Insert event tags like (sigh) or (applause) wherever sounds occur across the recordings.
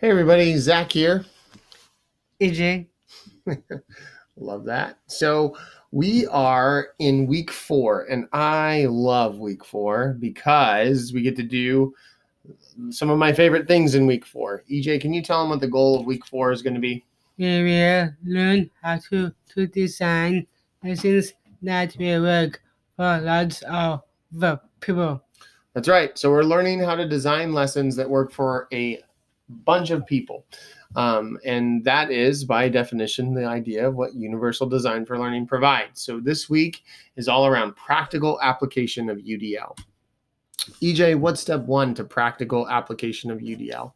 Hey everybody, Zach here. AJ. (laughs) Love that. So we are in week four, and I love week four because we get to do some of my favorite things in week four. EJ, can you tell them what the goal of week four is going to be? We will learn how to, to design lessons that will work for lots of the people. That's right. So we're learning how to design lessons that work for a bunch of people. Um, and that is, by definition, the idea of what Universal Design for Learning provides. So this week is all around practical application of UDL. EJ, what's step one to practical application of UDL?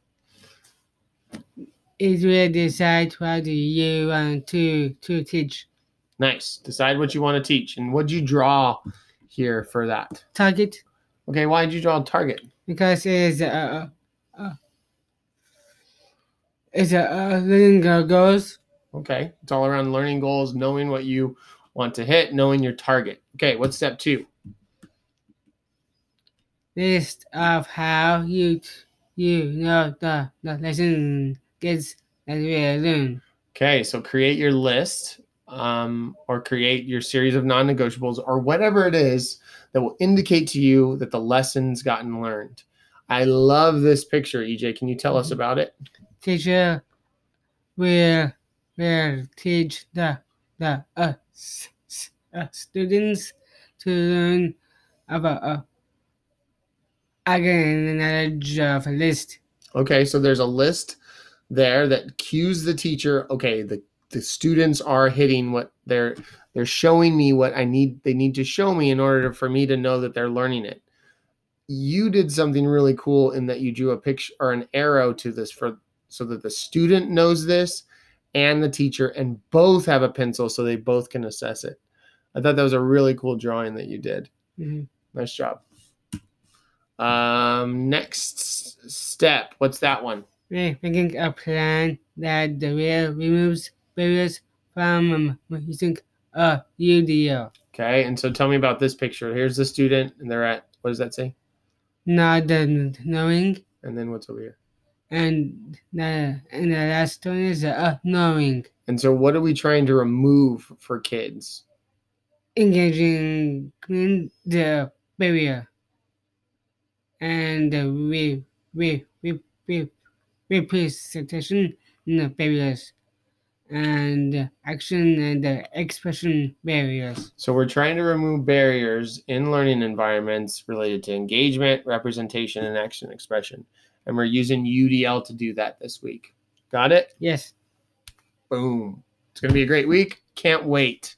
Is will decide what you want to, to teach. Nice. Decide what you want to teach. And what'd you draw here for that? Target, Okay, why did you draw a target? because it's a, uh, it's a uh, learning goals. Okay, it's all around learning goals, knowing what you want to hit, knowing your target. Okay, what's step two? list of how you you know the, the lesson gets that we learn. Okay, so create your list um, or create your series of non negotiables or whatever it is that will indicate to you that the lesson's gotten learned. I love this picture, EJ. Can you tell us about it? Teacher will will teach the the uh, uh, students to learn about uh, again knowledge of a list. Okay, so there's a list there that cues the teacher. Okay, the the students are hitting what they're they're showing me what I need they need to show me in order for me to know that they're learning it. You did something really cool in that you drew a picture or an arrow to this for so that the student knows this and the teacher and both have a pencil so they both can assess it. I thought that was a really cool drawing that you did. Mhm. Nice job. Um, next step. What's that one? Making a plan that the will removes barriers from um, using a UDL. Okay, and so tell me about this picture. Here's the student, and they're at what does that say? Not knowing. And then what's over here? And the and the last one is uh, knowing And so, what are we trying to remove for kids? engaging in the barrier and the re, re, re, re, representation in the barriers and action and the expression barriers So, we're trying to remove barriers in learning environments related to engagement, representation, and action expression. And we're using UDL to do that this week. Got it? yes Boom. It's going to be a great week. Can't wait.